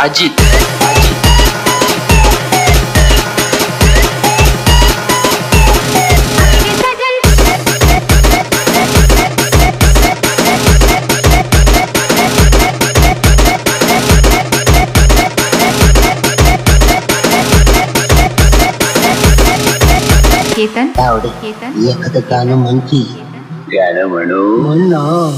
Ajith Ketan இயக்கத்துக்கான Manjhi. கனமனு Manna.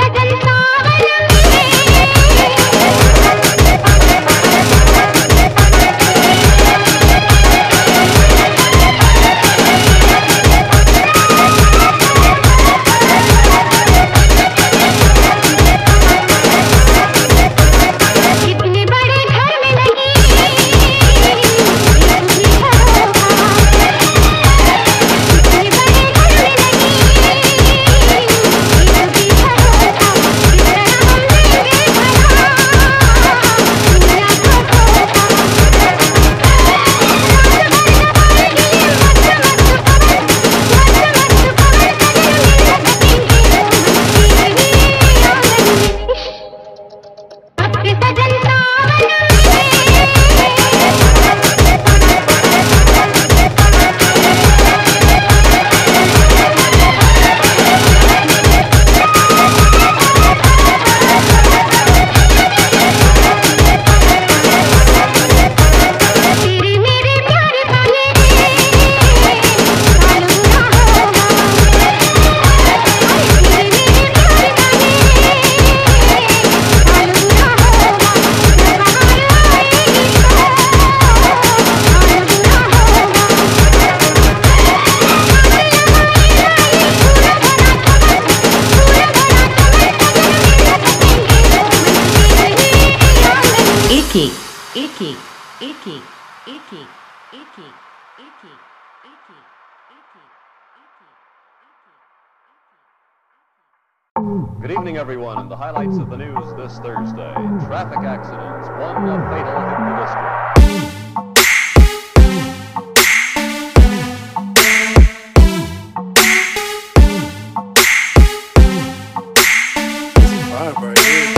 Gagan Sawla icky, icky, icky, icky, icky, icky. Good evening, everyone, and the highlights of the news this Thursday. Traffic accidents, one fatal in the district. All right.